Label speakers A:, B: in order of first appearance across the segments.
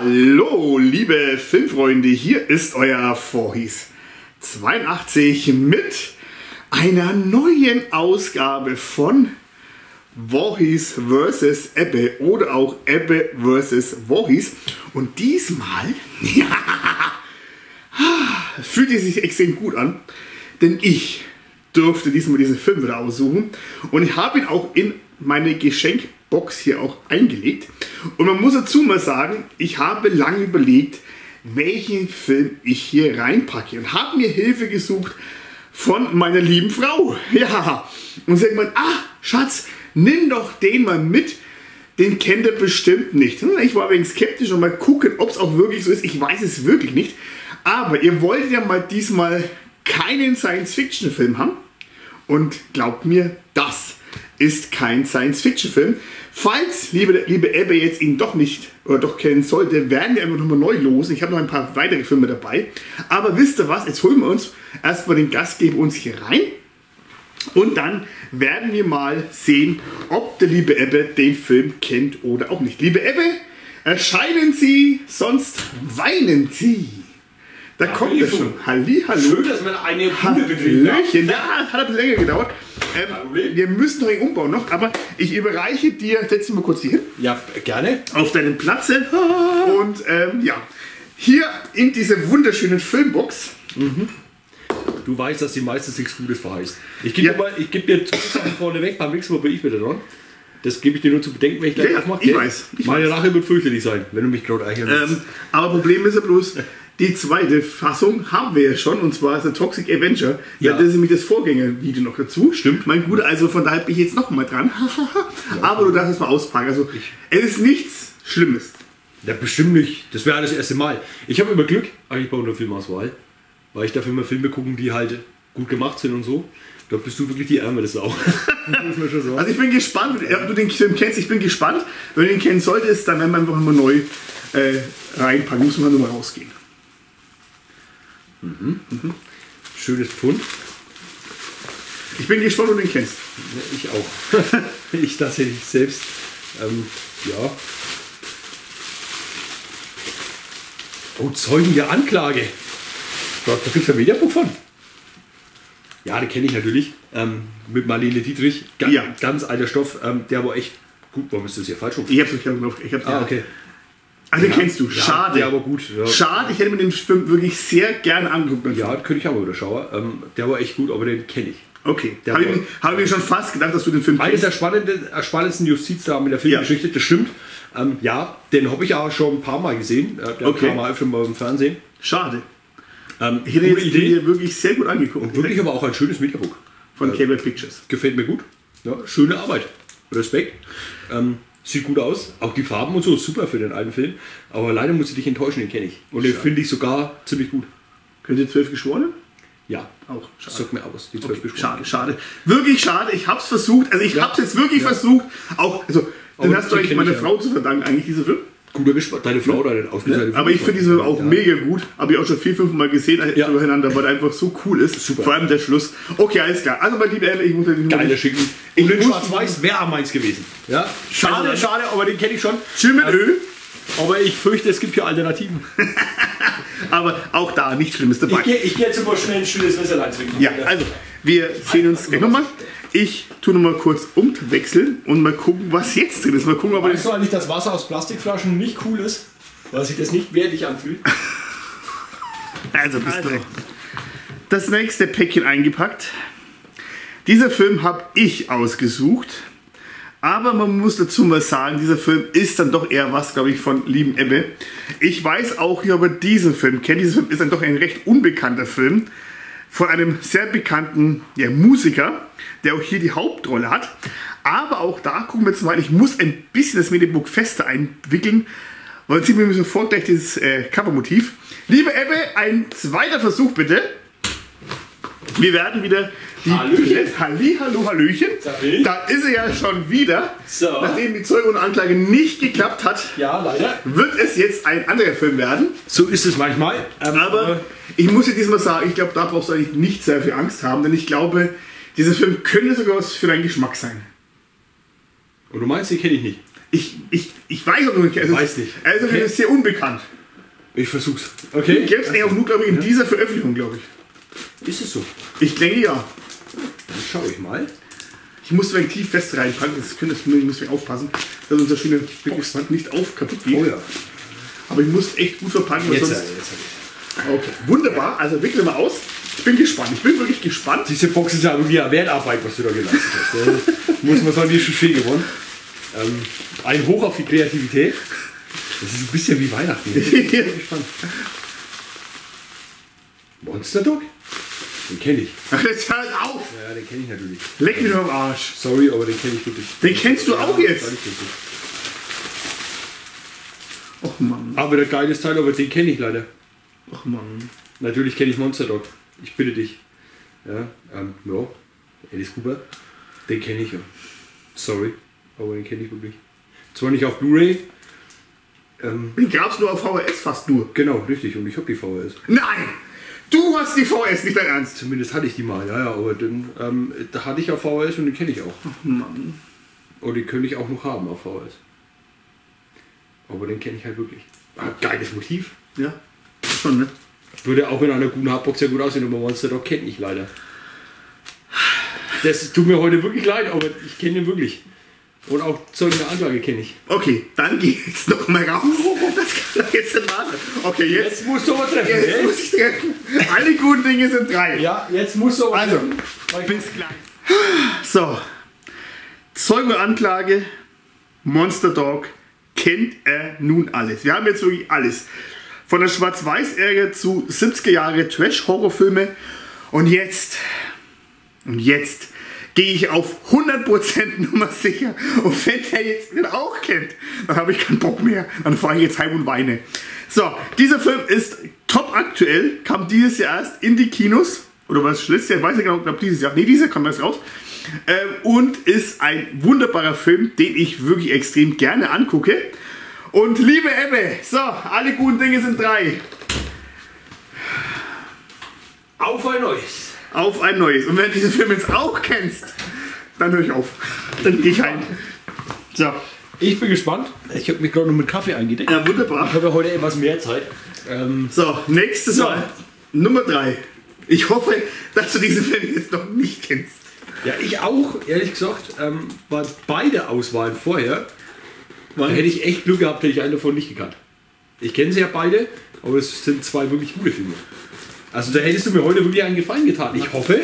A: Hallo, liebe Filmfreunde, hier ist euer Vorhis 82 mit einer neuen Ausgabe von Voorhees vs. Ebbe oder auch Ebbe vs. Voorhees. Und diesmal fühlt es sich extrem gut an, denn ich durfte diesmal diesen Film wieder aussuchen und ich habe ihn auch in meine Geschenkbox hier auch eingelegt. Und man muss dazu mal sagen, ich habe lange überlegt, welchen Film ich hier reinpacke und habe mir Hilfe gesucht von meiner lieben Frau. Ja, und sagt man, ah, Schatz, nimm doch den mal mit. Den kennt er bestimmt nicht. Hm, Ich war wenig skeptisch und mal gucken, ob es auch wirklich so ist. Ich weiß es wirklich nicht. Aber ihr wolltet ja mal diesmal keinen Science-Fiction-Film haben. Und glaubt mir, das ist kein Science-Fiction-Film. Falls, liebe, liebe Ebbe, jetzt ihn doch nicht oder doch kennen sollte, werden wir einfach nochmal neu losen. Ich habe noch ein paar weitere Filme dabei. Aber wisst ihr was? Jetzt holen wir uns erstmal den Gastgeber uns hier rein. Und dann werden wir mal sehen, ob der liebe Ebbe den Film kennt oder auch nicht. Liebe Ebbe, erscheinen Sie, sonst weinen Sie. Da kommt er schon. Halli, hallo.
B: Schön, dass man eine Bude darf.
A: Hallöchen. Ja, hat ein bisschen länger gedauert. Ähm, wir müssen noch einen Umbau noch, aber ich überreiche dir, setz dich mal kurz hier hin,
B: Ja, gerne.
A: auf deinen Platze. Und ähm, ja, hier in diese wunderschönen Filmbox.
B: Du weißt, dass die meistens nichts Gutes verheißt. Ich gebe
A: Ja.
B: dir, mal- ich geb dir zwei Sachen vorne weg, beim nächsten Mal bin ich wieder dran. Das gebe ich dir nur zu bedenken, wenn ich gleich
A: Ja,
B: aufmache.
A: ich weiß, ich
B: Meine
A: weiß.
B: Rache wird fürchterlich sein, wenn du mich gerade willst.
A: Ähm, aber Problem ist ja bloß, die zweite Fassung haben wir ja schon, und zwar ist der Toxic Avenger. Ja.
B: Ja.
A: Das ist nämlich das Vorgängervideo noch dazu.
B: Stimmt.
A: Mein Guter, also von daher bin ich jetzt noch mal dran. aber du darfst es mal auspacken. Also, es ist nichts Schlimmes.
B: Ja, bestimmt nicht. Das wäre das erste Mal. Ich habe immer Glück, eigentlich bei unserer Filmauswahl, weil ich darf immer Filme gucken, die halt gut gemacht sind und so. Da bist du wirklich die ärmere Sau.
A: Also ich bin gespannt, ob du den Film kennst. Ich bin gespannt. Wenn du ihn kennen solltest, dann werden wir einfach mal neu äh, reinpacken. Muss man nur mal rausgehen.
B: Schönes Pfund.
A: Ich bin gespannt, ob du den kennst.
B: Ja, ich auch. ich tatsächlich selbst. Ähm, ja. Oh, Zeugen der Anklage. Da, da gibt es ein Mediabook von. Ja, den kenne ich natürlich. Ähm, mit Marlene Dietrich. Ga
A: Ja.
B: Ganz alter Stoff. Ähm, der war echt gut. Warum ist das hier falsch rum?
A: Ich hab's, ich hab's, ich hab's,
B: Ah, okay.
A: Also den kennst du.
B: Ja,
A: Schade.
B: Der aber gut. Ja,
A: Schade, ich hätte mir den Film wirklich sehr gerne angeguckt.
B: ja könnte ich auch mal wieder schauen. Ähm, der war echt gut, aber den kenne ich.
A: Okay.
B: Der
A: Habe ich, hab ich schon fast gedacht, dass du den Film
B: Eines
A: kennst.
B: der spannenden, äh, spannendsten Justizdramen in der Filmgeschichte, das stimmt. Ähm, ja, den habe ich ja schon ein paar Mal gesehen. Äh, der
A: Okay.
B: kam mal öfter mal im Fernsehen.
A: Schade.
B: Ähm,
A: Ich hätte jetzt
B: Idee.
A: den wirklich sehr gut angeguckt.
B: Wirklich aber auch ein schönes Mediabook.
A: Von Cable Pictures.
B: Gefällt mir gut. Ja, schöne Arbeit. Respekt. Ähm, sieht gut aus. Auch die Farben und so super für den alten Film. Aber leider muss ich dich enttäuschen, den kenne ich. Und den finde ich sogar ziemlich gut.
A: Könnt ihr zwölf Geschworene?
B: Ja,
A: Auch. Schade.
B: sagt mir aus. Die zwölf Beschworenen.
A: Schade, schade. Wirklich schade. Ich hab's versucht. Also ich
B: Ja.
A: hab's jetzt wirklich
B: Ja.
A: versucht. Auch, also,
B: Aber
A: hast du eigentlich meiner
B: ich ja.
A: Frau zu verdanken, eigentlich, dieser Film.
B: Guter Geschmack. Deine Frau oder den ausgezeichneten
A: Aber ich finde diesen Film auch
B: Ja.
A: mega gut. Habe ich auch schon vier, fünf Mal gesehen
B: Ja.
A: übereinander, weil er einfach so cool ist.
B: Super.
A: Vor allem der Schluss. Okay, alles klar. Also, mein lieber Emme, ich muss den
B: Geiler Schicken.
A: Ich
B: Und in Schwarz-Weiß wäre auch meins gewesen. Ja? Schade,
A: Also-
B: schade, aber den kenne ich schon.
A: Schön mit Öl.
B: Aber ich fürchte, es gibt hier Alternativen.
A: Aber auch da nichts Schlimmes dabei.
B: Ich gehe geh jetzt mal schnell ein schönes Wässerlein trinken.
A: Ja, also, wir sehen uns gleich nochmal. Ich tue nochmal kurz umwechseln und mal gucken, was jetzt drin ist. Mal gucken, ob
B: Weißt du eigentlich, dass Wasser aus Plastikflaschen nicht cool ist? Weil sich das nicht wertig anfühlt?
A: Also, bist du. Das nächste Päckchen eingepackt. Dieser Film habe ich ausgesucht. Aber man muss dazu mal sagen, dieser Film ist dann doch eher was, glaube ich, von lieben Ebbe. Ich weiß auch nicht, ob er diesen Film kennt. Dieser Film ist dann doch ein recht unbekannter Film von einem sehr bekannten ja, Musiker, der auch hier die Hauptrolle hat. Aber auch da gucken wir jetzt mal, ich muss ein bisschen das Medienbook fester einwickeln, weil sieht mir sofort gleich dieses äh, Covermotiv. Liebe Ebbe, ein zweiter Versuch bitte. Wir werden wieder die
B: Hallöchen.
A: Halli, hallo, Hallöchen. Da ist er ja schon wieder.
B: So.
A: Nachdem die Zeuge und Anklage nicht geklappt hat,
B: Ja, leider.
A: wird es jetzt ein anderer Film werden.
B: So ist es manchmal. Ähm,
A: Aber ich muss dir diesmal sagen, ich glaube, da brauchst du eigentlich nicht sehr viel Angst haben, denn ich glaube, dieser Film könnte sogar was für deinen Geschmack sein.
B: Und du meinst, den kenne ich nicht?
A: Ich, ich, ich weiß auch nicht. Also,
B: Weiß nicht.
A: Also
B: Okay.
A: ist sehr unbekannt.
B: Ich versuch's. Okay.
A: Gibt es auch nur, glaube ich, in dieser Veröffentlichung, glaube ich.
B: Ist es so?
A: Ich denke ja.
B: Dann schau ich mal.
A: Ich muss wirklich tief fest reinpacken, das können das ich muss wir aufpassen, dass unser schöner Wickelband nicht auf kaputt geht.
B: Oh ja.
A: Aber ich muss echt gut verpacken, weil
B: Jetzt,
A: sonst.
B: jetzt hab
A: Okay, wunderbar. Also wickel mal aus. Ich bin gespannt. Ich bin wirklich gespannt.
B: Diese Box ist ja wirklich eine Wertarbeit, was du da geleistet hast. ne? Muss man sagen, die ist schon schön gewonnen. Ähm, ein Hoch auf die Kreativität. Das ist ein bisschen wie Weihnachten. Ich bin gespannt. Monster Dog? Den kenne ich.
A: Jetzt hört auf!
B: Ja, den kenne ich natürlich.
A: Leck mich am Arsch.
B: Sorry, aber den kenne ich wirklich.
A: Den kennst du auch jetzt? Och Mann.
B: Aber der geiles Teil, aber den kenne ich leider.
A: Och Mann.
B: Natürlich kenne ich Monster Dog. Ich bitte dich. Ja, ähm, ja. Alice Cooper. Den kenne ich ja. Sorry, aber den kenne ich wirklich. Zwar nicht auf Blu-ray. Ähm,
A: Den gab's nur auf VHS fast nur.
B: genau, richtig. Und ich habe die VHS.
A: Nein! Du hast die VHS, nicht dein Ernst.
B: Zumindest hatte ich die mal, ja, ja. Aber den, ähm, da hatte ich auf VHS und den kenne ich auch.
A: Mann.
B: Und den könnte ich auch noch haben auf VHS. Aber den kenne ich halt wirklich. Ah, geiles Motiv.
A: Ja. Schon, ne?
B: Würde auch in einer guten Hardbox sehr gut aussehen, aber Monster Dog kenne ich leider. Das tut mir heute wirklich leid, aber ich kenne ihn wirklich. Und auch Zeugen der Anklage kenne ich.
A: Okay, dann geht's noch mal raus. Jetzt nicht wahr sein. Okay, jetzt,
B: musst du aber treffen,
A: jetzt muss ich treffen. Alle guten Dinge sind drei.
B: Ja, jetzt musst du aber
A: Also,
B: treffen.
A: bis gleich. So. Anklage, Monster Dog, kennt er nun alles. Wir haben jetzt wirklich alles. Von der Schwarz-Weiß-Ära zu 70er Jahre Trash-Horrorfilme. Und jetzt, und jetzt gehe ich auf 100% Nummer sicher. Und wenn der jetzt den auch kennt, dann habe ich keinen Bock mehr. Dann fahre ich jetzt heim und weine. So, dieser Film ist top aktuell, kam dieses Jahr erst in die Kinos. Oder was letztes Jahr, ich weiß nicht genau, glaube dieses Jahr. Nee, dieses Jahr kam das raus. Ähm, und ist ein wunderbarer Film, den ich wirklich extrem gerne angucke. Und liebe Ebbe, so, alle guten Dinge sind drei.
B: Auf ein neues.
A: Auf ein neues. Und wenn du diesen Film jetzt auch kennst, dann höre ich auf. Dann gehe ich heim. So.
B: Ich bin gespannt. Ich habe mich gerade noch mit Kaffee eingedeckt.
A: Ja, wunderbar.
B: Ich habe ja heute etwas mehr Zeit. Ähm,
A: So, nächstes
B: So.
A: Mal. Nummer drei. Ich hoffe, dass du diesen Film jetzt noch nicht kennst.
B: ja, ich auch, ehrlich gesagt, ähm, waren beide Auswahlen vorher. Da hätte ich echt Glück gehabt, hätte ich einen davon nicht gekannt. Ich kenne sie ja beide, aber es sind zwei wirklich gute Filme. Also da hättest du mir heute wirklich einen Gefallen getan. Ich hoffe,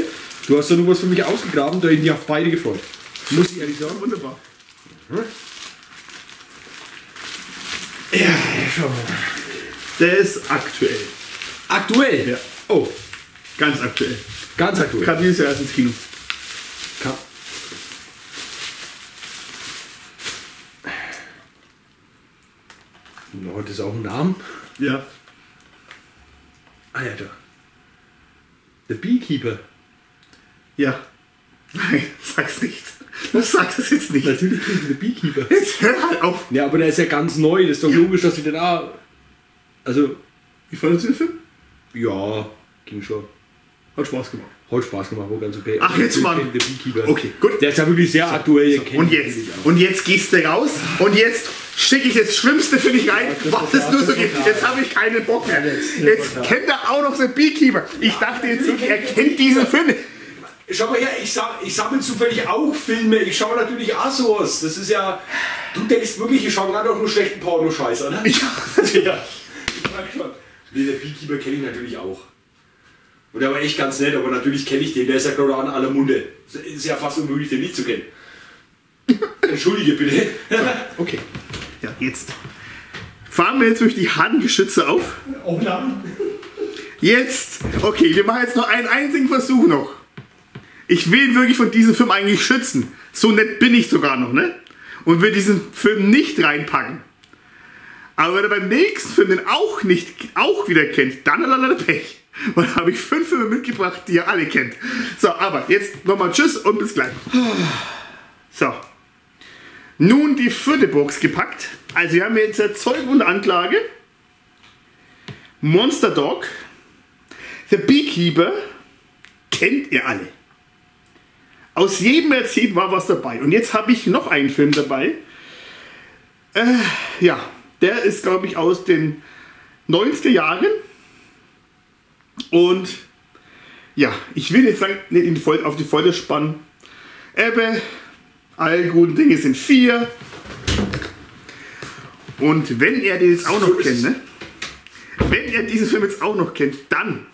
B: du hast da nur was für mich ausgegraben, da hätte ich mich auf beide gefreut. Muss ich ehrlich sagen.
A: Wunderbar.
B: Ja, schau mal.
A: Der ist aktuell.
B: Aktuell?
A: Ja.
B: Oh,
A: Ganz aktuell.
B: ganz aktuell.
A: Kam dieses Jahr erst ins Kino.
B: Ka- Heute ist auch ein Name.
A: Ja.
B: Ah ja, da. The Beekeeper.
A: Ja. Nein, sag's nicht. Sag das jetzt nicht.
B: Natürlich The Beekeeper.
A: Jetzt hör halt auf.
B: Ja, aber der ist ja ganz neu. Das ist doch logisch, dass die den auch. Also,
A: Wie fandest du den Film?
B: ja, ging schon.
A: Hat Spaß gemacht.
B: Hat Spaß gemacht, war ganz okay.
A: Ach, jetzt mal. Okay, gut.
B: Der ist ja wirklich sehr aktuell. den kenn
A: Und jetzt, und jetzt gehst du raus und jetzt schicke ich das Schlimmste für dich rein,
B: das
A: was es nur so gibt. Jetzt habe ich keinen Bock mehr.
B: Jetzt-
A: kennt er auch noch so Beekeeper. Ich dachte jetzt er kennt diesen Film.
B: Schau mal her, ich, sam ich sammle zufällig auch Filme. Ich schaue natürlich auch sowas. Das ist ja. Du denkst wirklich, ich schaue gerade auch nur schlechten Pornoscheiß, oder?
A: Ja.
B: ja. Ich mag schon. Nee, der Beekeeper kenne ich natürlich auch. Und der war echt ganz nett, aber natürlich kenne ich den. Der ist ja gerade an aller Munde. Ist ja fast unmöglich, den nicht zu kennen. Entschuldige bitte.
A: Okay. Ja, jetzt. Fahren wir jetzt durch die harten Geschütze auf.
B: Oh nein.
A: Jetzt. Okay, wir machen jetzt noch einen einzigen Versuch noch. Ich will ihn wirklich von diesem Film eigentlich schützen. So nett bin ich sogar noch, ne? Und will diesen Film nicht reinpacken. Aber wenn er beim nächsten Film den auch nicht, auch wieder kennt, dann hat er Pech. Und habe ich fünf Filme mitgebracht, die ihr alle kennt. So, aber jetzt nochmal Tschüss und bis gleich. So. Nun die vierte Box gepackt. Also wir haben jetzt Zeugen und Anklage. Monster Dog. The Beekeeper. Kennt ihr alle. Aus jedem Erzählt war was dabei. Und jetzt habe ich noch einen Film dabei. Ja, der ist, glaube ich, aus den 90er Jahren. Und ja, ich will jetzt sagen, nicht in die Folge, auf die Folge spannen. Ebbe, all guten Dinge sind vier. Und wenn er den jetzt auch noch kennt, ne? Wenn er diesen Film jetzt auch noch kennt, dann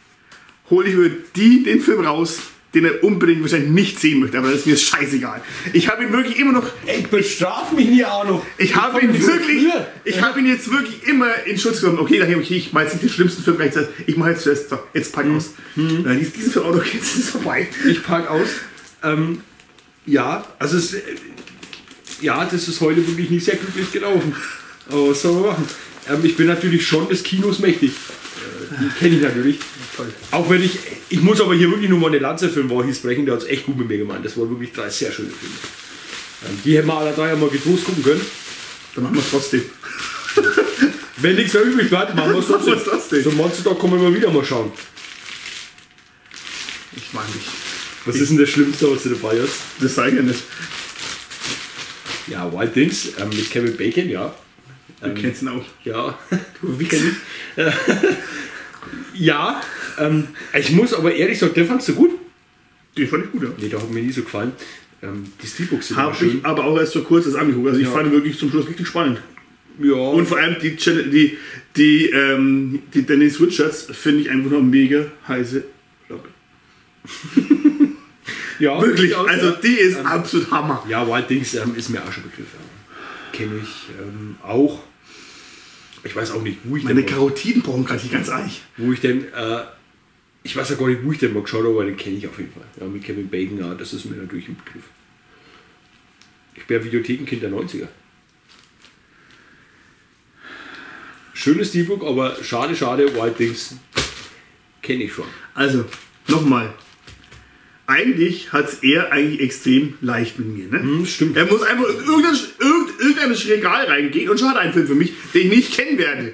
A: hole ich für die den Film raus, den er unbedingt wahrscheinlich nicht sehen möchte, aber das ist mir scheißegal. Ich habe ihn wirklich immer noch
B: Ey, bestraf mich nie auch noch.
A: ich habe ihn wirklich, ich habe ihn jetzt wirklich immer in Schutz genommen. Okay, daher, okay, ich mache jetzt nicht den schlimmsten Film gleich. Ich mache jetzt zuerst, so, jetzt pack aus. Wenn ich diesen Film auch noch kennst, ist es vorbei.
B: Ich pack aus. Ähm, ja, also es, äh, ja, das ist heute wirklich nicht sehr glücklich gelaufen. Aber was soll man machen? Ähm, ich bin natürlich schon des Kinos mächtig. Die kenne ich natürlich. Auch wenn ich, ich muss aber hier wirklich nur mal eine Lanze für den Warhees brechen, der hat es echt gut mit mir gemeint. Das waren wirklich drei sehr schöne Filme. Ähm, die hätten wir alle drei einmal getrost gucken können.
A: Dann machen wir es trotzdem.
B: Wenn nichts mehr übrig bleibt, machen wir es trotzdem.
A: trotzdem.
B: So Monster Dog kommen wir immer wieder mal schauen.
A: Ich meine nicht.
B: Was ist denn das Schlimmste, was du dabei hast?
A: Das sage ich ja nicht.
B: Ja, Wild Things ähm, mit Kevin Bacon, ja.
A: Du kennst ihn auch.
B: Ja, du Wichser. ja, ähm, ich muss aber ehrlich sagen, den fandst du gut?
A: Die fand ich gut, ja.
B: Nee, der hat mir nie so gefallen. Ähm, die Steelbooks sind
A: Habe ich aber auch erst so kurz das angeguckt. Also ich
B: Ja.
A: fand ihn wirklich zum Schluss richtig spannend.
B: Ja,
A: Und vor allem die, die, die, ähm, die Dennis Richards finde ich einfach noch mega heiße Locke.
B: ja,
A: Wirklich,
B: durchaus,
A: also die ist absolut Hammer.
B: Ja, Wild Things ähm, ist mir auch schon Begriff. Kenne ich ähm, auch. Ich weiß auch nicht, wo ich
A: Meine Karotiden brauchen gerade nicht ganz eich.
B: wo ich denn äh, ich weiß ja gar nicht, wo ich den mal geschaut habe, aber den kenne ich auf jeden Fall. Ja, mit Kevin Bacon, ja, das ist mir natürlich ein Begriff. Ich bin ja Videothekenkind der 90er. Schönes Steelbook, aber schade, schade, Wild Things kenne ich schon.
A: Also, nochmal. Eigentlich hat es er eigentlich extrem leicht mit mir. Ne?
B: Hm, stimmt.
A: Er muss einfach in irgendein, irgend, Regal reingehen und schon hat er einen Film für mich, den ich nicht kennen werde.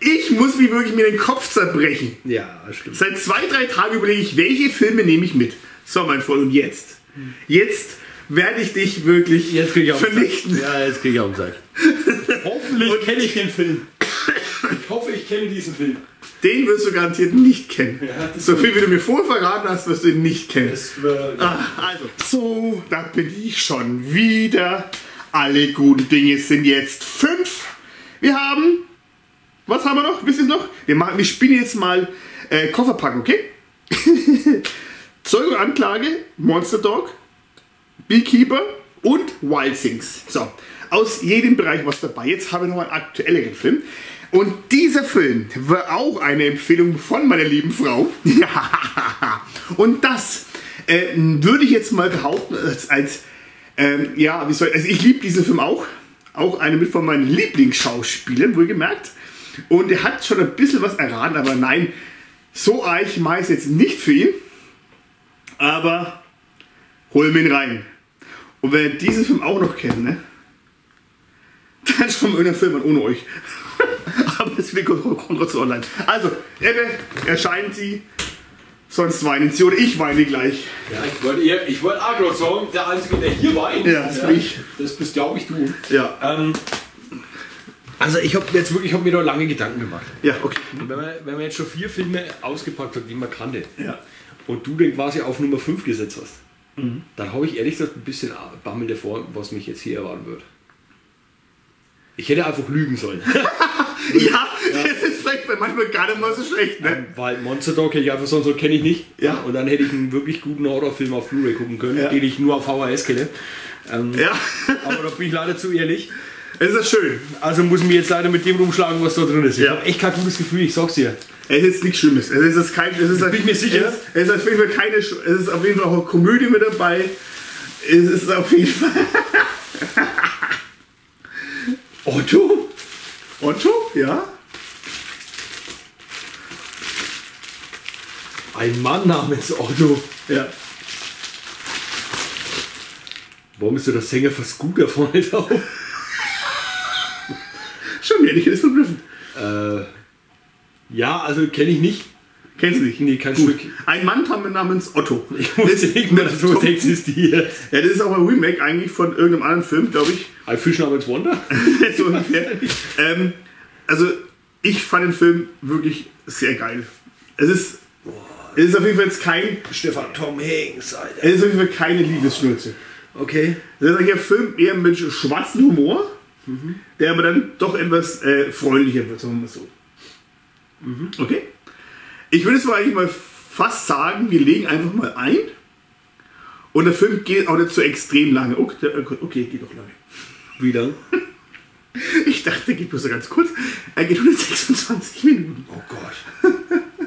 A: Ich muss mir wirklich mir den Kopf zerbrechen.
B: Ja, stimmt.
A: Seit zwei, drei Tagen überlege ich, welche Filme nehme ich mit. So, mein Freund, und jetzt? Jetzt werde ich dich wirklich
B: Jetzt kriege ich auch
A: vernichten.
B: Ja, jetzt kriege ich auch einen Sack. Hoffentlich kenne ich den Film. Ich ich kenne diesen Film.
A: Den wirst du garantiert nicht kennen.
B: Ja,
A: so viel, wie du mir vorher verraten hast, wirst du ihn nicht kennen.
B: Das war,
A: Ah, also. So, da bin ich schon wieder. Alle guten Dinge sind jetzt fünf. Wir haben. Was haben wir noch? Wisst ihr es noch? Wir, machen, wir spielen jetzt mal äh, Kofferpack, okay? Zeuge und Anklage, Monster Dog, Beekeeper und Wild Things. So, aus jedem Bereich was dabei. Jetzt haben wir noch einen aktuelleren Film. Und dieser Film war auch eine Empfehlung von meiner lieben Frau. und das äh, würde ich jetzt mal behaupten, als, als ähm, ja, wie soll also ich liebe diesen Film auch. Auch eine mit von meinen Lieblingsschauspielern, wohlgemerkt. Und er hat schon ein bisschen was erraten, aber nein, so eich mache ich jetzt nicht für ihn. Aber hol mir ihn rein. Und wenn ihr diesen Film auch noch kennt, ne? Dann schauen wir irgendeinen Film ohne euch. Das wird trotzdem online. Also, Ebbe, erscheinen Sie. Sonst weinen Sie oder ich weine gleich.
B: ja, ich wollte ich wollte gerade sagen, der Einzige, der hier war,
A: Ja, das bin ich.
B: Das bist, glaube ich, du.
A: Ja.
B: Ähm, also ich habe jetzt wirklich, ich habe mir da lange Gedanken gemacht.
A: Ja, okay.
B: Wenn man, wenn man jetzt schon vier Filme ausgepackt hat, die man kannte,
A: Ja.
B: und du den quasi auf Nummer 5 gesetzt hast, dann habe ich ehrlich gesagt ein bisschen Bammel davor, was mich jetzt hier erwarten wird. Ich hätte einfach lügen sollen.
A: Ja, das ist vielleicht bei manchmal gar nicht mal so schlecht, ne?
B: Weil Monster Dog hätte ich einfach sagen sollen, kenne ich nicht.
A: Ja.
B: Und dann hätte ich einen wirklich guten Horrorfilm auf Blu-ray gucken können, den ich nur auf VHS kenne. Ähm,
A: Ja,
B: Aber da bin ich leider zu ehrlich.
A: es ist schön.
B: Also muss ich mich jetzt leider mit dem rumschlagen, was da drin ist. Ich
A: Ja.
B: habe echt kein gutes Gefühl, ich sag's dir.
A: Es ist nichts Schlimmes. Es ist kein. Es ist,
B: Bin ich mir sicher.
A: Es ist, auf jeden Fall keine. Es ist auf jeden Fall auch eine Komödie mit dabei. Es ist auf jeden Fall.
B: Otto?
A: Otto? Ja?
B: Ein Mann namens Otto.
A: Ja.
B: Warum ist so der Sänger von Scooter vorne drauf?
A: Schon mir nicht, ist verblüffend.
B: Äh, ja, also kenne ich nicht.
A: Kennst du nicht?
B: Nee, kein
A: Gut.
B: Stück.
A: Ein Mann namens Otto.
B: Ich wusste nicht dass sowas existiert.
A: Ja, das ist auch ein Remake eigentlich von irgendeinem anderen Film, glaube ich.
B: Ein Fisch namens Wonder?
A: so ungefähr. ähm, also, ich fand den Film wirklich sehr geil. Es ist, es ist auf jeden Fall jetzt kein,
B: Stefan Tom Hanks, Alter.
A: es ist auf jeden Fall keine Liebesschnulze.
B: Okay.
A: Das ist eigentlich ein Film eher mit schwarzem Humor, der aber dann doch etwas äh, freundlicher wird, sagen wir mal so. Okay? Ich würde jetzt mal eigentlich mal fast sagen, wir legen einfach mal ein. Und der Film geht auch nicht so extrem lange. Okay, der- okay geht doch lange.
B: Wie lang?
A: Ich dachte, der geht bloß so ganz kurz. Er geht 126 Minuten.
B: Oh Gott.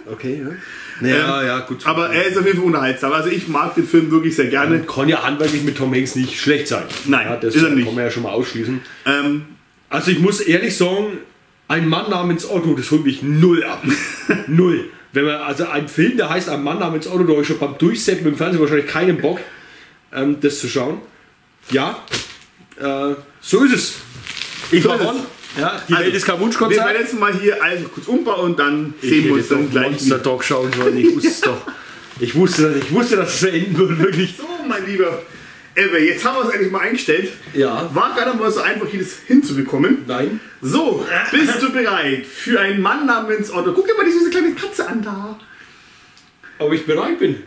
B: Okay, ja. Naja, ja, gut.
A: Aber er ist auf jeden Fall unterhaltsam. Also ich mag den Film wirklich sehr gerne.
B: kann ja handwerklich mit Tom Hanks nicht schlecht sein.
A: Nein,
B: ja, das
A: ist er nicht.
B: kann man ja schon mal ausschließen.
A: Ähm,
B: Also ich muss ehrlich sagen, ein Mann namens Otto, das holt mich null ab. null. Wenn man, also ein Film, der heißt ein Mann namens Otto, da habe ich schon beim Durchsetzen mit dem Fernsehen wahrscheinlich keinen Bock, ähm, das zu schauen. Ja, äh, so ist es. Ich
A: So
B: war on. Ja, die
A: Also,
B: Welt ist kein
A: wir
B: Wunschkonzert.
A: werden jetzt mal hier also kurz umbauen und dann sehen wir uns dann gleich
B: Monster. Dog schauen sollen. Ich wusste es doch. Ich wusste, ich wusste, dass es enden wird, wirklich.
A: So, mein Lieber Elbe, jetzt haben wir es endlich mal eingestellt.
B: Ja.
A: War gar nicht mal so einfach, hier das hinzubekommen.
B: Nein.
A: So, bist du bereit für einen Mann namens Otto? Guck dir mal die süße kleine Katze an da.
B: Ob ich bereit bin?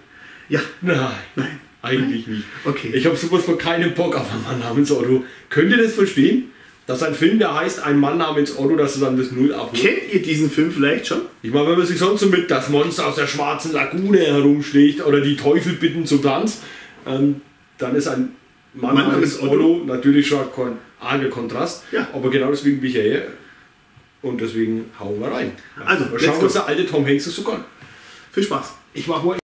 A: Ja,
B: Nein. Nein. Eigentlich nicht.
A: Okay.
B: Ich habe sowas von keinem Bock auf einen Mann namens Otto. Könnt ihr das verstehen? Dass ein Film, der heißt Ein Mann namens Otto, dass er dann das Null abholt?
A: kennt ihr diesen Film vielleicht schon?
B: Ich meine, wenn man sich sonst so mit das Monster aus der schwarzen Lagune herumschlägt oder die Teufel bitten zum Tanz, ähm, dann ist ein Mann,
A: Mann
B: namens
A: namens
B: Otto natürlich schon ein arger Kontrast.
A: Ja.
B: Aber genau deswegen bin ich ja hier. Und deswegen hauen wir rein.
A: Also,
B: wir schauen uns der alte Tom Hanks so an.
A: Viel Spaß.
B: Ich mach mal.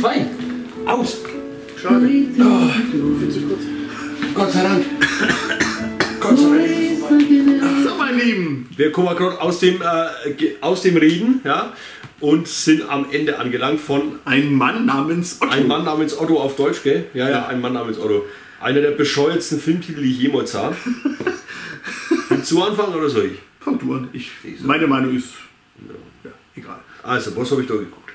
B: Fein. Aus.
A: Schade.
B: Gott sei Dank. Gott sei Dank.
A: So, mein Lieben.
B: Wir kommen gerade aus dem, äh, aus dem Reden ja, und sind am Ende angelangt von
A: Ein Mann namens Otto.
B: Ein Mann namens Otto auf Deutsch, gell? Ja, ja, ein Mann namens Otto. Einer der bescheuertsten Filmtitel, die ich jemals sah. Willst du anfangen oder soll ich?
A: Fang du an. Ich, meine Meinung ist. Ja, egal.
B: Also, was habe ich da geguckt?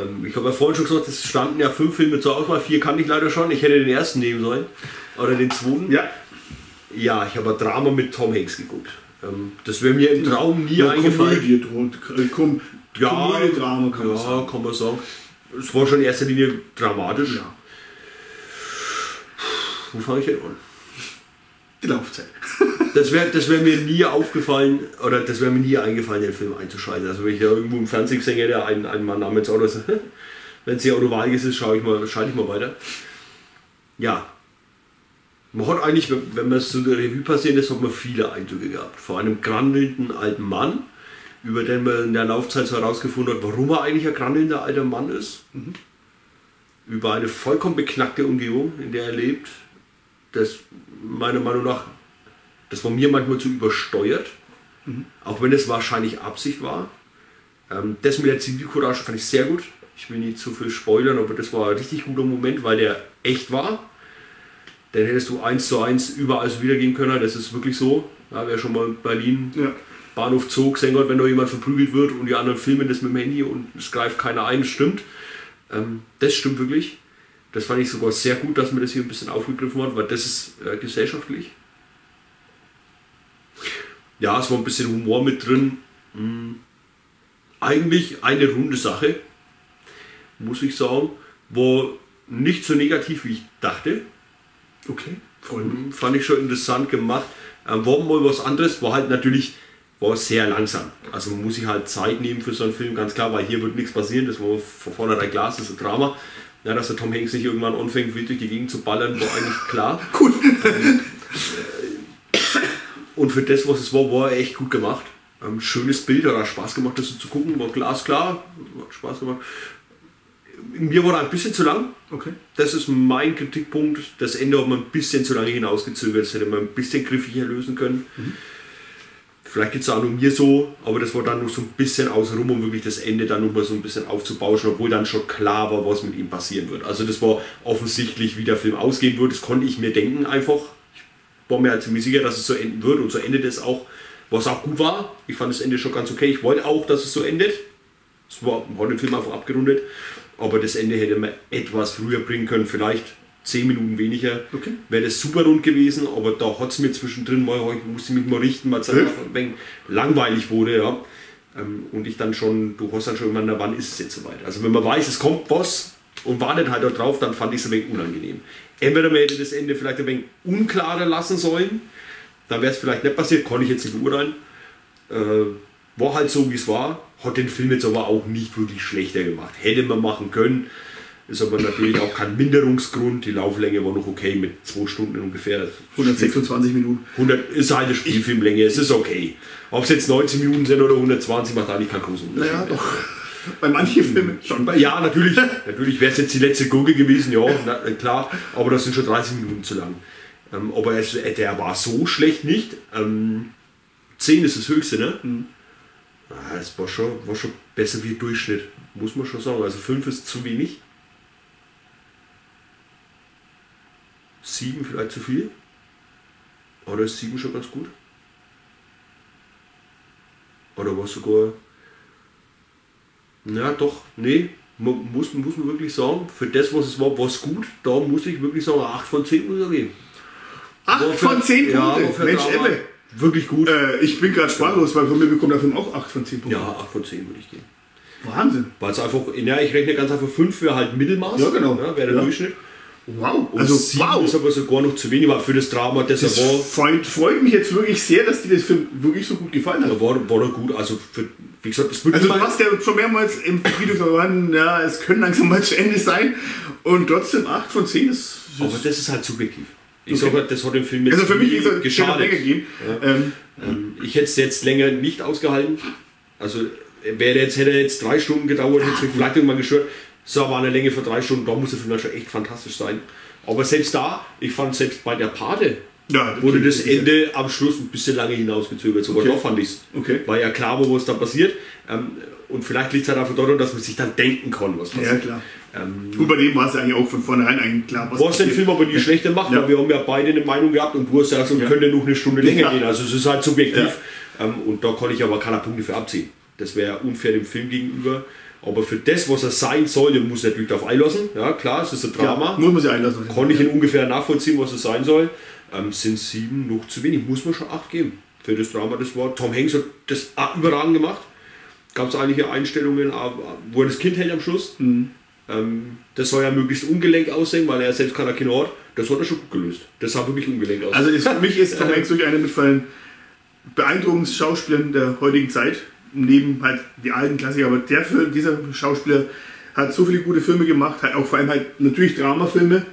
B: Ähm, ich habe ja vorhin schon gesagt, es standen ja fünf Filme zur Auswahl. Vier kannte ich leider schon. Ich hätte den ersten nehmen sollen. Oder den zweiten.
A: Ja.
B: Ja, ich habe ein Drama mit Tom Hanks geguckt. Ähm, das wäre mir im Traum nie
A: ja
B: eingefallen.
A: Komödie, äh, Kom
B: Ja,
A: Komödie-Drama kann man
B: ja,
A: sagen.
B: kann man sagen. Es war schon in erster Linie dramatisch.
A: Ja.
B: Wo fange ich denn an?
A: Die Laufzeit.
B: Das wäre das wär mir nie aufgefallen, oder das wäre mir nie eingefallen, den Film einzuschalten. Also wenn ich da irgendwo im Fernsehen gesehen hätte, ein, ein Mann namens Auto, wenn es die Autowahl ist, schaue ich mal, schalte ich mal weiter. Ja. Man hat eigentlich, wenn man es so der Revue passiert ist, hat man viele Eindrücke gehabt. Vor einem grandelnden alten Mann, über den man in der Laufzeit so herausgefunden hat, warum er eigentlich ein grandelnder alter Mann ist. Über eine vollkommen beknackte Umgebung, in der er lebt. Das meiner Meinung nach das war mir manchmal zu übersteuert, auch wenn es wahrscheinlich Absicht war. Ähm, das mit der Zivilcourage fand ich sehr gut. Ich will nicht zu viel spoilern, aber das war ein richtig guter Moment, weil der echt war. Dann hättest du eins zu eins überall so wiedergehen können. Das ist wirklich so. Ja, wer schon mal in Berlin
A: Ja.
B: Bahnhof gesehen hat, wenn da jemand verprügelt wird und die anderen filmen das mit dem Handy und es greift keiner ein, stimmt. Ähm, das stimmt wirklich. Das fand ich sogar sehr gut, dass man das hier ein bisschen aufgegriffen hat, weil das ist äh, gesellschaftlich. Ja, es war ein bisschen Humor mit drin. Hm. Eigentlich eine runde Sache, muss ich sagen. War nicht so negativ, wie ich dachte.
A: Okay, freue mich.
B: Hm, Fand ich schon interessant gemacht. Ähm, war mal was anderes, war halt natürlich war sehr langsam. Also man muss sich halt Zeit nehmen für so einen Film, ganz klar, weil hier wird nichts passieren. Das war von vornherein klar, das ist ein Drama. Ja, dass der Tom Hanks nicht irgendwann anfängt, wild durch die Gegend zu ballern, war eigentlich klar.
A: Gut.
B: Und für das, was es war, war er echt gut gemacht. Ähm, schönes Bild, hat auch Spaß gemacht, das so zu gucken, war glasklar, hat Spaß gemacht. Mir war er ein bisschen zu lang.
A: Okay.
B: Das ist mein Kritikpunkt. Das Ende hat man ein bisschen zu lange hinausgezögert. Das hätte man ein bisschen griffiger lösen können. Vielleicht geht es auch nur mir so, aber das war dann noch so ein bisschen außenrum, um wirklich das Ende dann nochmal so ein bisschen aufzubauschen, obwohl dann schon klar war, was mit ihm passieren wird. Also das war offensichtlich, wie der Film ausgehen wird. Das konnte ich mir denken einfach. Ich war mir halt ziemlich sicher, dass es so enden wird und so endet es auch, was auch gut war. Ich fand das Ende schon ganz okay. Ich wollte auch, dass es so endet. Es war, hat den Film einfach abgerundet. Aber das Ende hätte man etwas früher bringen können, vielleicht 10 Minuten weniger.
A: Okay.
B: Wäre das super rund gewesen, aber da hat es mir zwischendrin mal, ich musste mich mal richten, weil es einfach ein wenig langweilig wurde. Ja. Ähm, Und ich dann schon, du hast dann schon irgendwann, na, wann ist es jetzt soweit? Also wenn man weiß, es kommt was und wartet halt da drauf, dann fand ich es ein wenig unangenehm. Entweder man hätte das Ende vielleicht ein wenig unklarer lassen sollen, dann wäre es vielleicht nicht passiert, konnte ich jetzt nicht beurteilen. Äh, war halt so, wie es war. Hat den Film jetzt aber auch nicht wirklich schlechter gemacht. Hätte man machen können. Ist aber natürlich auch kein Minderungsgrund. Die Lauflänge war noch okay mit zwei Stunden ungefähr.
A: 126 Minuten.
B: 100 ist halt eine Spielfilmlänge, es ist okay. Ob es jetzt 90 Minuten sind oder 120, macht eigentlich keinen großen Unterschied.
A: Naja, doch. Bei manchen Filmen schon.
B: Ja, natürlich, natürlich wäre es jetzt die letzte Gurke gewesen, ja, na, klar, aber das sind schon 30 Minuten zu lang. Ähm, aber es, äh, der war so schlecht nicht. Ähm, 10 ist das höchste, ne? Ah, das war schon, war schon besser wie Durchschnitt, muss man schon sagen. Also 5 ist zu wenig. 7 vielleicht zu viel. Oder ist 7 schon ganz gut? Oder war es sogar. Ja, doch, nee, man muss, muss man wirklich sagen, für das, was es war, war es gut. Da muss ich wirklich sagen, 8 von 10 muss er geben.
A: 8
B: War für-
A: von 10
B: ja,
A: Punkte.
B: für
A: Mensch, Ebbe.
B: Wirklich gut.
A: Äh, ich bin gerade sprachlos, weil von mir bekommt der Film auch 8 von 10 Punkten.
B: Ja, 8 von 10 würde ich geben.
A: Wahnsinn.
B: Weil es einfach, ja, ich rechne ganz einfach 5 wäre halt Mittelmaß.
A: Ja, genau.
B: Ja, wäre der
A: Ja.
B: Durchschnitt.
A: Wow.
B: Und
A: Also,
B: 7
A: wow.
B: ist aber sogar noch zu wenig, weil für das Drama, das,
A: Das
B: er war,
A: freut, freut mich jetzt wirklich sehr, dass dir das Film wirklich so gut gefallen hat.
B: war, war er gut. Also, für, wie gesagt, das wird
A: Also du hast ja schon mehrmals im Video gesagt, ja, es können langsam mal zu Ende sein. Und trotzdem 8 von 10 ist...
B: aber das ist halt subjektiv. Ich
A: Okay.
B: sage das hat dem Film jetzt
A: also für mich ist es
B: geschadet.
A: länger gehen. Ähm,
B: Ähm, ich hätte es jetzt länger nicht ausgehalten. Also wäre jetzt, hätte er jetzt drei Stunden gedauert, hätte es vielleicht irgendwann gestört. So, aber eine Länge für drei Stunden, da muss der Film dann schon echt fantastisch sein. Aber selbst da, ich fand selbst bei der Pate,
A: ja,
B: wurde das
A: ist ja-
B: Ende am Schluss ein bisschen lange hinausgezögert. Sogar
A: Okay.
B: da fand ich es.
A: Okay.
B: War ja klar, wo was da passiert. Ähm, und vielleicht liegt es halt einfach daran, dass man sich dann denken kann, was passiert.
A: Ja, klar. Ähm, Gut, bei dem war es eigentlich auch von vornherein eigentlich klar.
B: Was, was den Film aber nicht schlechter macht, ja. weil wir haben ja beide eine Meinung gehabt und du hast ja gesagt, könnte noch eine Stunde länger gehen. Also es ist halt subjektiv. Ähm, und da kann ich aber keine Punkte für abziehen. Das wäre unfair dem Film gegenüber. Aber für das, was er sein soll, muss er natürlich darauf einlassen. Ja, klar, es ist ein Drama.
A: Ja, muss man sich einlassen.
B: Kann ich ihn ungefähr nachvollziehen, was es sein soll. Ähm, sind sieben noch zu wenig. Muss man schon acht geben für das Drama. Das war Tom Hanks hat das überragend gemacht. Gab es einige Einstellungen, wo er das Kind hält am Schluss. Mhm. Ähm, das soll ja möglichst ungelenk aussehen, weil er selbst keiner Kino hat. Das hat er schon gut gelöst. Das sah wirklich ungelenk aus.
A: Also ist, für mich ist Tom Hanks wirklich einer mit von beeindruckendsten Schauspielern der heutigen Zeit neben halt die alten Klassiker, aber der Film, dieser Schauspieler hat so viele gute Filme gemacht, hat auch vor allem halt natürlich Dramafilme,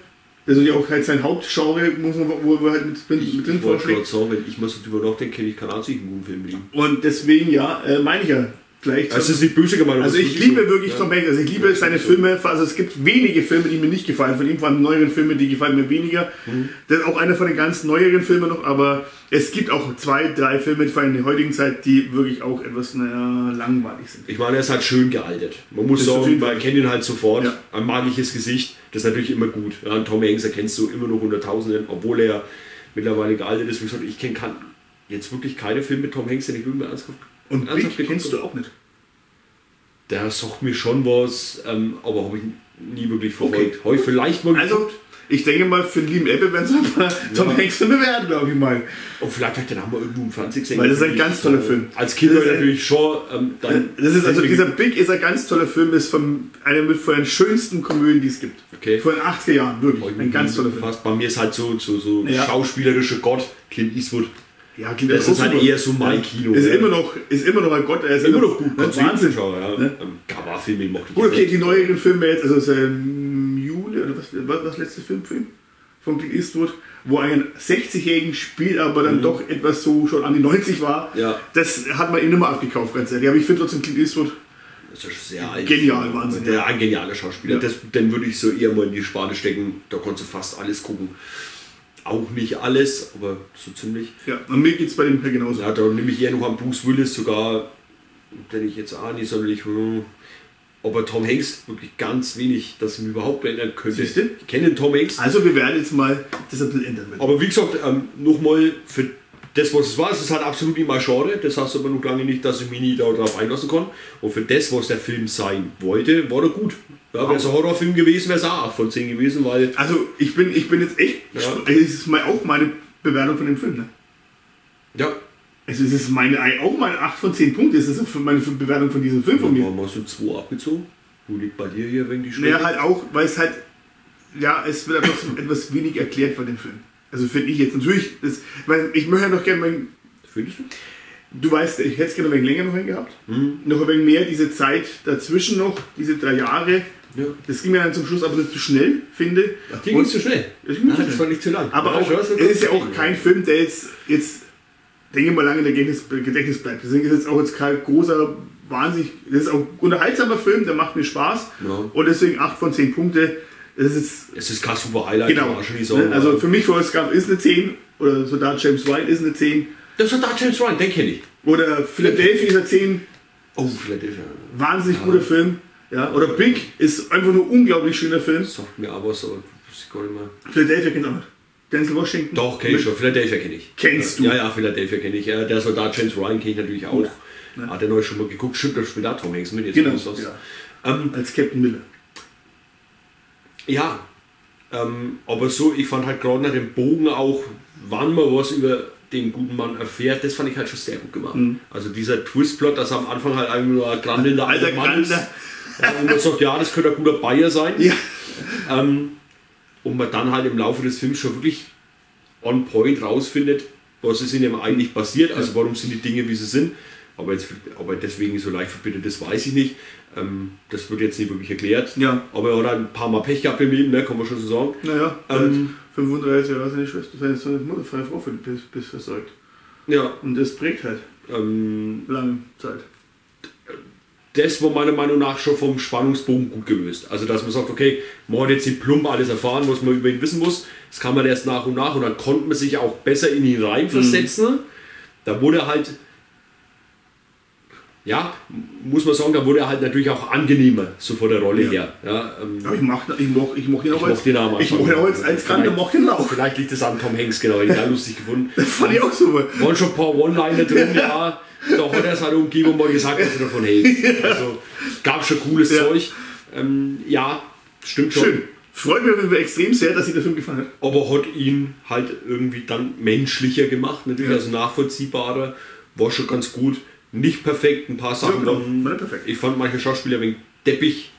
A: also die auch halt sein Hauptgenre, muss man, wo er halt mit, mit,
B: ich, mit drin vorschlägt. Sagen, wenn ich mal so drüber nachdenke, kenne ich keinen einzigen guten Film ihm.
A: Und deswegen, ja, äh, meine ich ja,
B: Vielleicht also es ist nicht böse gemeint.
A: Also ich liebe so, wirklich ja. Tom Hanks. Also ich liebe seine Filme. Also es gibt wenige Filme, die mir nicht gefallen. Von ihm vor allem neueren Filme, die gefallen mir weniger. Mhm. Das ist auch einer von den ganz neueren Filmen noch. Aber es gibt auch zwei, drei Filme, vor allem in der heutigen Zeit, die wirklich auch etwas naja, langweilig sind.
B: Ich meine, er ist halt schön gealtert. Man muss das sagen, man kennt ihn halt sofort. Ja. Ein magisches Gesicht. Das ist natürlich immer gut. Ja, Tom Hanks erkennst du immer noch unter Tausenden, obwohl er mittlerweile gealtert ist. Wie gesagt, ich kenne jetzt wirklich keine Filme mit Tom Hanks, den ich irgendwie ernsthaft
A: und Big kennst du auch nicht?
B: der sagt mir schon was, ähm, aber habe ich nie wirklich verfolgt. Okay. Habe ich vielleicht mal
A: Also, ich denke mal, für den lieben Apple werden sie mal ja. Tom Hanks Filme werden, glaube ich mal.
B: Und vielleicht hat haben wir irgendwo im Fernsehen gesehen.
A: Weil das ist ein ganz toller Film.
B: Als Kind natürlich schon. Ähm,
A: das ist also dieser Big ist ein ganz toller Film, ist von einer von den schönsten Komödien, die es gibt.
B: Okay.
A: Von den 80er Jahren, wirklich. Ein ganz toller Film.
B: Fast bei mir ist halt so, so, so ja. schauspielerischer Gott, Clint Eastwood.
A: Ja, Kind, das ist halt eher so mein Kino. Ist, ja. immer noch, ist immer noch ein Gott, er ist immer, immer noch gut.
B: Ne? Wahnsinn. Schau, ja. ne? Ähm, Gamma-Filme
A: mochte ich. Gut, okay, die neueren Filme jetzt, also ähm, Juli, oder was, was, was letzte Film, Film von Clint Eastwood, wo einen 60-Jährigen spielt, aber dann mhm. doch etwas so schon an die 90 war.
B: Ja.
A: Das hat man ihm immer abgekauft, ganz ehrlich. Aber ich finde trotzdem Clint Eastwood
B: das ist sehr alt.
A: Genial, Wahnsinn.
B: Der, ein genialer Schauspieler. Ja. Das, den würde ich so eher mal in die Sparte stecken. Da konntest du fast alles gucken auch nicht alles, aber so ziemlich.
A: Ja, und mir geht es bei dem Fall genauso.
B: Ja, da nehme ich eher noch an Bruce Willis sogar, den ich jetzt auch nicht sonderlich. Hm, aber Tom Hanks wirklich ganz wenig, dass ich mich überhaupt erinnern könnte.
A: Siehst du?
B: Ich kenne den Tom Hanks.
A: Also wir werden jetzt mal das ein bisschen ändern.
B: Aber wie gesagt, ähm, nochmal für das, was es war, es ist halt absolut nicht mal schade. Das heißt aber noch lange nicht, dass ich mich nie darauf einlassen kann. Und für das, was der Film sein wollte, war er gut. Ja, wäre es ein Horrorfilm gewesen, wäre es auch 8 von 10 gewesen, weil.
A: Also ich bin, ich bin jetzt echt. Ja. Es ist mal auch meine Bewertung von dem Film, ne?
B: Ja.
A: Also es ist meine, auch meine 8 von 10 Punkte. Es ist meine Bewertung von diesem Film von mir.
B: Warum hast du 2 abgezogen? Wo liegt bei dir hier wegen die
A: Schläge? Naja, halt auch, weil es halt. Ja, es wird einfach etwas wenig erklärt von dem Film. Also finde ich jetzt natürlich. Das, ich möchte ja noch gerne meinen.
B: Findest du?
A: Du weißt, ich hätte es gerne ein wenig länger noch hingehabt. Mhm. Noch ein wenig mehr diese Zeit dazwischen noch, diese drei Jahre. Ja. Das ging mir dann zum Schluss aber nicht zu schnell, finde.
B: Ach, die ging zu schnell.
A: Das, ging Nein, das war nicht zu lang. Aber auch, es ist ja auch kein Film, der jetzt, jetzt denke ich mal, lange in der Gedächtnis, Gedächtnis bleibt. Deswegen ist jetzt auch jetzt kein großer, wahnsinnig, das ist auch ein unterhaltsamer Film, der macht mir Spaß. Ja. Und deswegen 8 von 10 Punkte. Das ist,
B: es ist kein super Highlight.
A: Genau. Ne? Also für mich Forrest Gump ist eine 10 oder Soldat James White ist eine 10.
B: Das Soldat James White, den kenne ich.
A: Oder Philadelphia ist eine 10.
B: Oh, Philadelphia.
A: Wahnsinnig ja. guter Film. Ja, oder Big ist einfach nur ein unglaublich schöner Film.
B: Sagt mir aber so,
A: ich gar nicht mehr. Philadelphia kennt auch nicht. Denzel Washington.
B: Doch, kenne ich schon. Philadelphia kenne ich.
A: Kennst
B: du? Ja, ja, Philadelphia kenne ich. Der Soldat James Ryan kenne ich natürlich auch. Ja. Hat er neu schon mal geguckt. Stimmt, da spielt auch Tom Hanks mit.
A: Jetzt genau, ja. ähm, Als Captain Miller.
B: Ja, ähm, aber so, ich fand halt gerade nach dem Bogen auch, wann man was über den guten Mann erfährt, das fand ich halt schon sehr gut gemacht. Mhm. Also dieser Twistplot, dass am Anfang halt einfach nur ein grandelnder alter Mann ist. Ja, und man sagt, ja, das könnte ein guter Bayer sein.
A: Ja.
B: Ähm, und man dann halt im Laufe des Films schon wirklich on point rausfindet, was ist in ihm eigentlich passiert, also warum sind die Dinge, wie sie sind. Aber, jetzt, aber deswegen so leicht verbindet, das weiß ich nicht. Ähm, das wird jetzt nicht wirklich erklärt.
A: Ja.
B: Aber er hat ein paar Mal Pech gehabt im Leben, ne, kann man schon so sagen.
A: Naja, ähm, 35 Jahre seine Schwester, seine, seine Mutter, seine Frau bis, bis versorgt.
B: Ja.
A: Und das prägt halt.
B: Ähm,
A: Lange Zeit.
B: Das war meiner Meinung nach schon vom Spannungsbogen gut gelöst. Also, dass man sagt, okay, man hat jetzt nicht plump alles erfahren, was man über ihn wissen muss. Das kann man erst nach und nach und dann konnte man sich auch besser in ihn reinversetzen. Mhm. Da wurde halt ja, muss man sagen, da wurde er halt natürlich auch angenehmer, so von der Rolle
A: Ja.
B: her. Ja, ähm,
A: Aber ich mochte ich moch, ich moch ihn auch als,
B: ihn auch
A: ich mochte ihn auch als,
B: Vielleicht-
A: mochte ihn auch.
B: Vielleicht liegt es an Tom Hanks, genau, ich habe lustig gefunden.
A: Das fand ich auch super.
B: Waren schon ein paar One-Liner drin, ja. Da hat er seine Umgebung mal gesagt, was er davon hält. Also gab schon cooles
A: Ja.
B: Zeug. Ähm, ja, stimmt schon.
A: Schön. Freut mich auf jeden Fall extrem sehr, dass Ihnen der Film gefallen hat.
B: aber hat ihn halt irgendwie dann menschlicher gemacht, natürlich,
A: Ja.
B: also nachvollziehbarer, war schon ganz gut. Nicht perfekt, ein paar Sachen
A: genau.
B: waren. Ich fand manche Schauspieler wegen Deppich.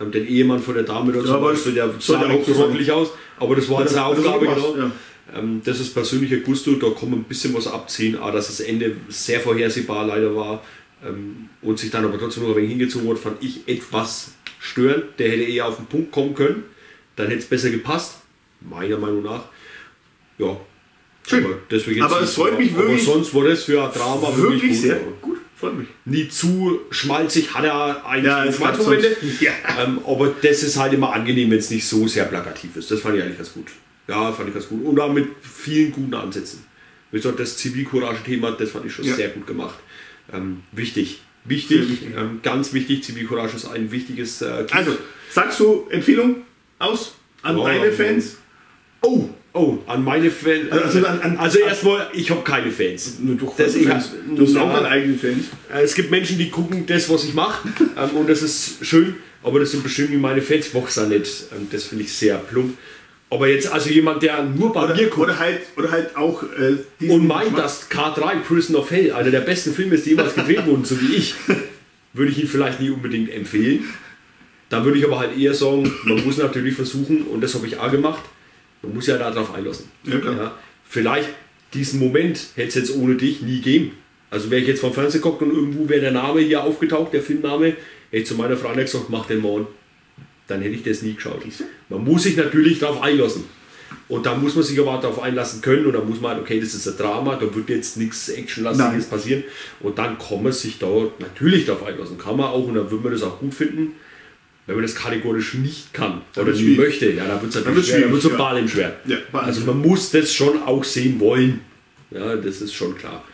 B: Ähm, Den Ehemann von der Dame dazu,
A: Ja,
B: weißt du, der sah
A: ja auch so
B: so ordentlich aus, aber das war jetzt
A: Ja,
B: eine Aufgabe, genau.
A: ja.
B: Ähm, das ist persönlicher Gusto, da kann man ein bisschen was abziehen, aber dass das Ende sehr vorhersehbar leider war ähm, und sich dann aber trotzdem noch ein wenig hingezogen hat, fand ich etwas störend. Der hätte eher auf den Punkt kommen können, dann hätte es besser gepasst, meiner Meinung nach. Ja,
A: Schön.
B: Aber, deswegen
A: Aber es freut mich
B: aber
A: wirklich-
B: sonst war das für ein Drama wirklich,
A: Wirklich sehr gut. Freut mich.
B: Nie zu schmalzig, hat er eigentlich
A: Ja,
B: ja,
A: es hat
B: Momente.
A: sonst- ja.
B: Ähm, aber das ist halt immer angenehm, wenn es nicht so sehr plakativ ist. Das fand ich eigentlich ganz gut. Ja, fand ich ganz gut. Und auch mit vielen guten Ansätzen. Wie gesagt, das Zivilcourage-Thema, das fand ich schon
A: Ja.
B: sehr gut gemacht. Ähm, wichtig. Wichtig, ähm, ganz wichtig. Zivilcourage ist ein wichtiges. Äh.
A: Also, sagst du Empfehlung aus an
B: Ja,
A: deine. Fans?
B: oh, oh, an meine Fans.
A: Also an-
B: also erstmal, ich habe keine Fans.
A: Doch,
B: Das- ich hab-
A: du hast auch
B: Ja.
A: deinen eigenen Fans.
B: Äh, Es gibt Menschen, die gucken das, was ich mache, ähm, und das ist schön, aber das sind bestimmt wie meine Fans, ich mache es auch nicht. Ähm, das finde ich sehr plump. Aber jetzt also jemand, der nur bei mir
A: Oder,
B: guckt
A: oder, halt, oder halt auch äh,
B: und meint, dass K3 Prison of Hell einer der besten Filme ist, die jemals gedreht wurden, so wie ich, würde ich ihn vielleicht nicht unbedingt empfehlen. Da würde ich aber halt eher sagen, man muss natürlich versuchen, und das habe ich auch gemacht, man muss ja darauf einlassen.
A: Ja, klar.
B: vielleicht diesen Moment hätte es jetzt ohne dich nie geben. Also wäre ich jetzt vom Fernsehen geguckt und irgendwo wäre der Name hier aufgetaucht, der Filmname, hätte ich zu meiner Frau gesagt, mach den morgen. Dann hätte ich das nie geschaut. Man muss sich natürlich darauf einlassen. Und da muss man sich aber auch darauf einlassen können und dann muss man halt, okay, das ist ein Drama, da wird jetzt nichts Actionlastiges passieren. Und dann kann man sich da natürlich darauf einlassen. Kann man auch und dann wird man das auch gut finden. Wenn man das kategorisch nicht kann
A: Dann
B: oder
A: schwierig.
B: möchte, ja, dann wird es
A: Dann wird's
B: schwer, dann wird so
A: schwierig, ja.
B: Ball im Schwert.
A: Ja, Ball
B: also man muss das schon auch sehen wollen. Ja, das ist schon klar.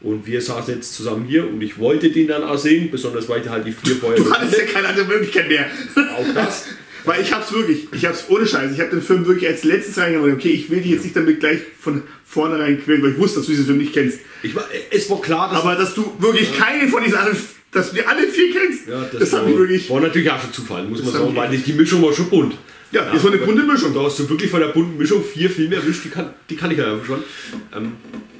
B: Und wir saßen jetzt zusammen hier und ich wollte den dann auch sehen, besonders weil ich halt die vier vorher
A: Du hattest ja keine andere Möglichkeit mehr.
B: auch das.
A: Weil ich hab's wirklich, ich hab's ohne Scheiß, ich habe den Film wirklich als letztes reingegangen. Okay, ich will dich jetzt nicht damit gleich von vornherein quälen, weil ich wusste, dass du diesen Film nicht kennst.
B: Ich war, es war klar, dass
A: Aber dass du wirklich keine von diesen anderen, dass du die alle vier kennst,
B: ja,
A: das,
B: war,
A: hat mich wirklich.
B: war natürlich auch schon Zufall, muss man
A: Das
B: sagen, weil
A: die-
B: Mischung war schon bunt.
A: Ja, das war eine bunte Mischung.
B: Da hast du wirklich von der bunten Mischung vier Filme erwischt, die kann, die kann ich ja einfach schon. Ähm,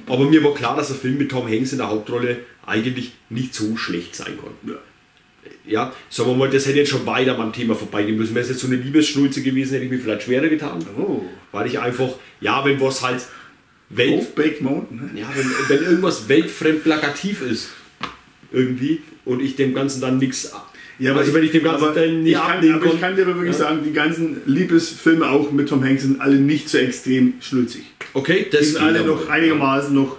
B: aber mir war klar, dass der Film mit Tom Hanks in der Hauptrolle eigentlich nicht so schlecht sein kann.
A: Ja.
B: Ja, sagen wir mal, das hätte jetzt schon weiter beim Thema vorbeigehen müssen. Wäre es jetzt so eine Liebesschnulze gewesen, hätte ich mir vielleicht schwerer getan.
A: Oh.
B: Weil ich einfach, ja, wenn was halt Welt,
A: Mountain. ne?
B: ja, wenn, wenn irgendwas weltfremd plakativ ist, irgendwie, und ich dem Ganzen dann nichts.
A: Ja, aber
B: also wenn ich dem Ganzen
A: aber
B: dann nicht
A: ich kann, aber ich
B: kann-
A: dir aber wirklich sagen, die ganzen Liebesfilme auch mit Tom Hanks sind alle nicht so extrem schnulzig.
B: Okay, das
A: Die sind alle
B: aber.
A: noch einigermaßen noch.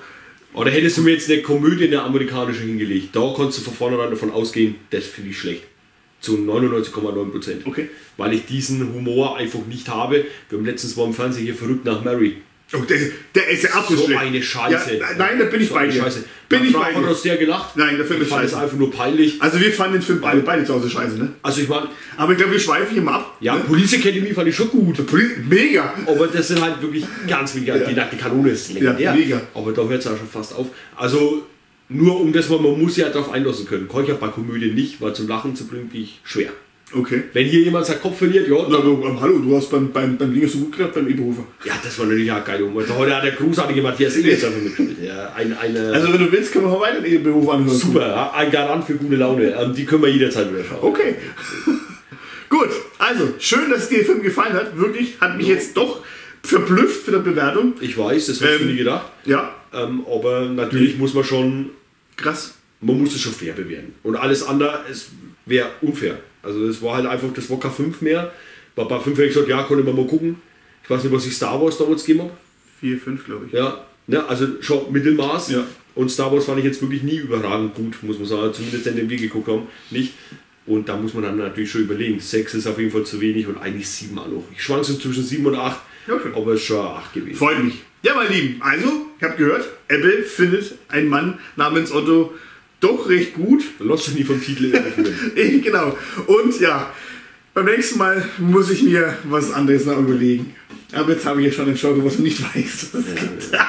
B: Oder hättest du mir jetzt eine Komödie in der amerikanischen hingelegt, da konntest du von vornherein davon ausgehen, das finde ich schlecht. Zu 99,9 Prozent.
A: Okay.
B: Weil ich diesen Humor einfach nicht habe. Wir haben letztens mal im Fernsehen hier verrückt nach Mary.
A: Oh, der, der ist ja absolut
B: So eine Scheiße.
A: Ja, nein, da bin ich
B: So
A: bei dir.
B: Scheiße.
A: Bin ich bei
B: hat
A: dir.
B: aus der gelacht.
A: Nein, der Film
B: ich
A: ist
B: fand es
A: scheiße.
B: einfach nur peinlich.
A: Also wir fanden den Film beide, beide zu Hause scheiße, ne?
B: Also ich meine,
A: Aber ich glaube, wir schweifen hier mal ab.
B: ja,
A: ne?
B: Police Academy fand ich schon gut.
A: Poli- Mega.
B: Aber das sind halt wirklich ganz wenige.
A: Ja.
B: Die, die Kanone ist legendär.
A: Ja, mega.
B: Aber da hört es auch schon fast auf. Also nur um das mal, man muss ja darauf einlassen können. Kann ich auch bei Komödien nicht, weil zum Lachen zu bringen, bin ich schwer.
A: Okay.
B: Wenn hier jemand seinen Kopf verliert, ja,
A: Na, aber, hallo, du hast beim, beim, beim Ding du gut gedacht, beim E-Berufer.
B: ja, das war natürlich auch geil. Und heute hat der großartige Matthias Ingels einfach mitgespielt. Ja, ein, eine,
A: Also wenn du willst, können wir mal weiter den E-Berufer anhören.
B: super, ja, ein Garant für gute Laune. Ähm, die können wir jederzeit wieder schauen.
A: Okay. Gut, also schön, dass dir der Film gefallen hat. Wirklich, hat mich jetzt doch verblüfft für die Bewertung.
B: Ich weiß, das hätte ich
A: Ähm,
B: nie gedacht.
A: Ja,
B: Ähm, aber natürlich muss man schon
A: krass.
B: man muss es schon fair bewerten. Und alles andere es wäre unfair. Also es war halt einfach, das war kein 5 mehr. Bei, bei 5 hätte ich gesagt, ja, konnte man mal gucken. Ich weiß nicht, was ich Star Wars damals gegeben habe.
A: 4, 5, glaube ich.
B: Ja, ne, also schon Mittelmaß.
A: Ja.
B: Und Star Wars fand ich jetzt wirklich nie überragend gut, muss man sagen. Zumindest in dem wir geguckt haben, nicht. Und da muss man dann natürlich schon überlegen. 6 ist auf jeden Fall zu wenig und eigentlich 7 auch noch. Ich schwank so zwischen 7 und 8,
A: Ja, schön.
B: aber es ist schon 8 gewesen.
A: Freut mich. Ja, meine Lieben, also, ich habe gehört, Apple findet einen Mann namens Otto doch recht gut.
B: Du nie vom Titel
A: genau. Und ja, beim nächsten Mal muss ich mir was anderes noch überlegen. Aber jetzt habe ich ja schon den Schock, was ich nicht weiß.
B: Ja,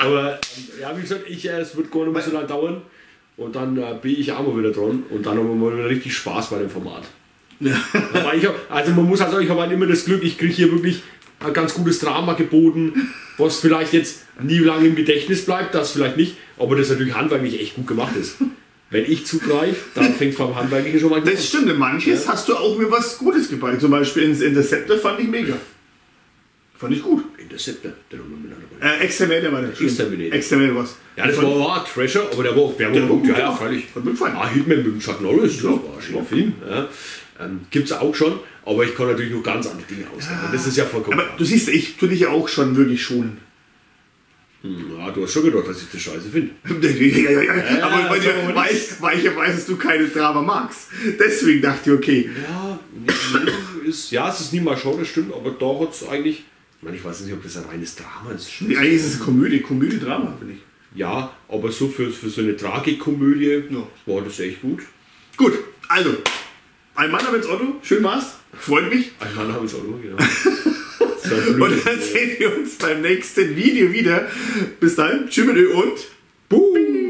B: aber ja, wie gesagt, ich, äh, es wird gar nicht mehr so lange dauern. Und dann äh, bin ich auch mal wieder dran. Und dann haben wir mal wieder richtig Spaß bei dem Format. Ja. ich hab, also man muss halt sagen, ich habe halt immer das Glück, ich kriege hier wirklich ein ganz gutes Drama geboten, was vielleicht jetzt nie lange im Gedächtnis bleibt, das vielleicht nicht, aber das natürlich handwerklich echt gut gemacht ist. Wenn ich zugreife, dann fängt vom Handwerklichen schon mal
A: an. Das stimmt, manches ja. hast du auch mir was Gutes gebracht. Zum Beispiel ins Interceptor fand ich mega. Fand ich gut.
B: Interceptor, der
A: noch miteinander äh, Exterminator war das.
B: Exterminator.
A: Exterminator was.
B: Ja, das war, war Treasure, aber der war, der war, gut. Ja, ja, freilich.
A: Hat mir gefallen.
B: Ah, Hitman mit dem Chuck Norris, ja, war ein schöner Film. Ja. Ähm, Gibt es auch schon, aber ich kann natürlich noch ganz andere Dinge ausdenken. Ja. Das ist ja vollkommen.
A: Aber du siehst, ich tue dich ja auch schon wirklich schonen.
B: Hm, ja, du hast schon gedacht, dass ich das scheiße finde.
A: ja, ja, ja, ja. Aber weil, dir, weil, ich, weil ich ja weiß, dass du keine Drama magst. Deswegen dachte ich, okay.
B: Ja, ist, ja es ist nie mal schon, das stimmt, aber da hat es eigentlich. Ich meine, ich weiß nicht, ob das ein reines Drama ist.
A: Nee, eigentlich ist es Komödie, Komödie-Drama, finde ich.
B: Ja, aber so für, für so eine Tragikomödie ja. war das echt gut.
A: Gut, also, ein Mann namens Otto, schön war's, freut mich.
B: Ein Mann namens Otto, genau.
A: und dann sehen wir uns beim nächsten Video wieder. Bis dann, tschüss und Boom.